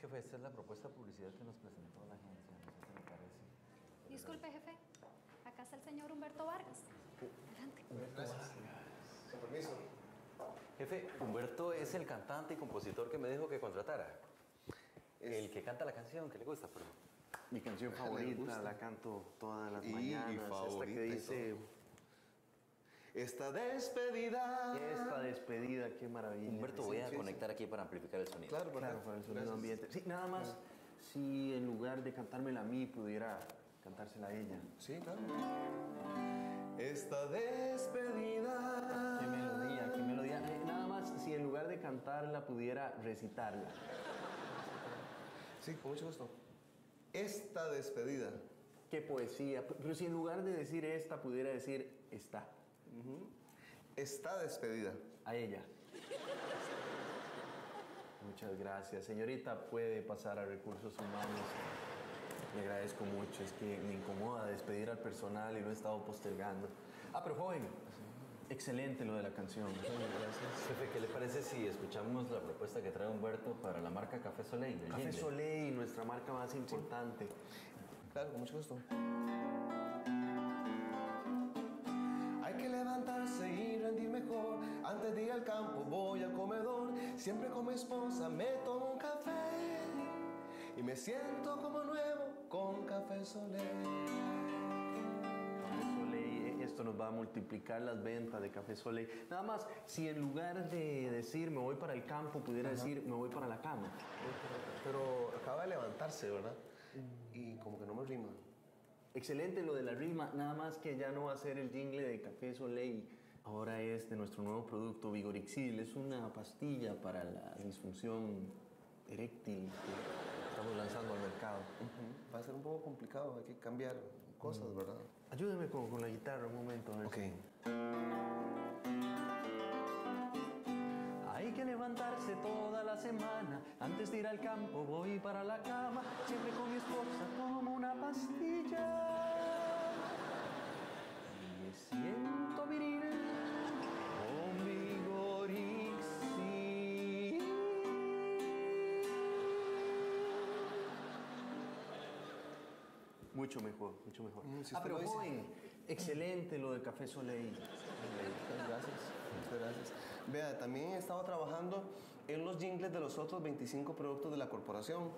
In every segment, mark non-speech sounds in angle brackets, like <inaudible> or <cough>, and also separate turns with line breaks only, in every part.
Jefe, esta es la propuesta de publicidad que nos presentó la agencia. No sé qué le parece.
Disculpe, jefe. Acá está el señor Humberto Vargas. Adelante.
Con permiso.
Jefe, Humberto es el cantante y compositor que me dijo que contratara. El que canta la canción que le gusta, pero...
Mi canción favorita, la canto todas las
Y- y
mañanas.
favorita
esta que
y
dice,
Esta despedida.
esta despedida, qué maravilla.
Humberto, voy a
sí,
conectar aquí para amplificar el sonido.
Claro,
Claro, para el sonido
Gracias.
ambiente. Sí, nada más, si en lugar de cantármela a mí, pudiera cantársela a ella.
Sí, claro. Esta despedida.
Qué melodía, qué melodía. Eh, nada más, si en lugar de cantarla, pudiera recitarla.
Sí, con mucho gusto. Esta despedida.
Qué poesía. Pero si en lugar de decir esta, pudiera decir está.
Está despedida.
A ella. Muchas gracias. Señorita, puede pasar a recursos humanos. Le agradezco mucho. Es que me incomoda despedir al personal y lo he estado postergando. Ah, pero joven, excelente lo de la canción. Gracias.
Jefe, ¿qué le parece si escuchamos la propuesta que trae Humberto para la marca Café Soleil?
Café? Soleil, nuestra marca más importante.
Claro, con mucho gusto. Antes de ir al campo voy al comedor. Siempre con mi esposa me tomo un café. Y me siento como nuevo con café Soleil.
Café Soleil, esto nos va a multiplicar las ventas de Café Soleil. Nada más, si en lugar de decir me voy para el campo, pudiera decir me voy para la cama.
Pero acaba de levantarse, ¿verdad? Y como que no me rima.
Excelente lo de la rima, nada más que ya no va a ser el jingle de Café Soleil. Ahora es de nuestro nuevo producto Vigorixil. Es una pastilla para la disfunción eréctil que estamos lanzando al mercado.
Va a ser un poco complicado, hay que cambiar cosas, ¿verdad?
Ayúdeme con, con la guitarra un momento. a ver
Ok.
si- Hay que levantarse toda la semana. Antes de ir al campo voy para la cama. Siempre con mi esposa tomo una pastilla. Y me Mucho mejor, mucho mejor.
Mm, si
ah, pero joven, excelente lo de Café Soleil.
Muchas gracias. Muchas gracias. Vea, también he estado trabajando en los jingles de los otros 25 productos de la corporación.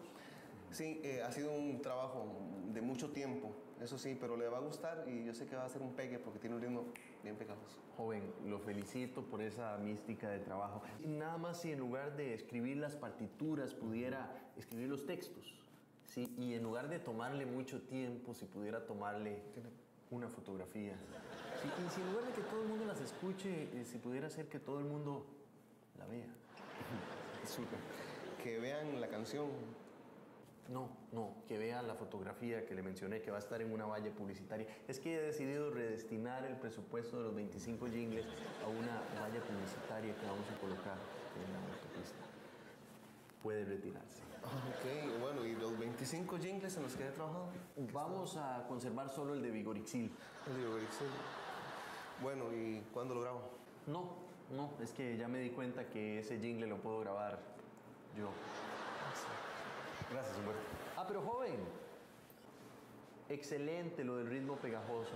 Sí, eh, ha sido un trabajo de mucho tiempo, eso sí, pero le va a gustar y yo sé que va a ser un pegue porque tiene un ritmo bien pegajoso.
Joven, lo felicito por esa mística de trabajo. Nada más si en lugar de escribir las partituras pudiera escribir los textos. Sí, y en lugar de tomarle mucho tiempo, si pudiera tomarle una fotografía. Sí, y si en lugar de que todo el mundo las escuche, eh, si pudiera hacer que todo el mundo la vea. <laughs>
Súper. Que vean la canción.
No, no, que vea la fotografía que le mencioné, que va a estar en una valla publicitaria. Es que he decidido redestinar el presupuesto de los 25 jingles a una valla publicitaria que vamos a colocar en la autopista. Puede retirarse.
Ok, bueno, y los 25 jingles en los que he trabajado.
Vamos a conservar solo el de Vigorixil.
El de Vigorixil. Bueno, ¿y cuándo lo grabo?
No, no, es que ya me di cuenta que ese jingle lo puedo grabar yo.
Gracias, Humberto.
Ah, pero joven. Excelente lo del ritmo pegajoso.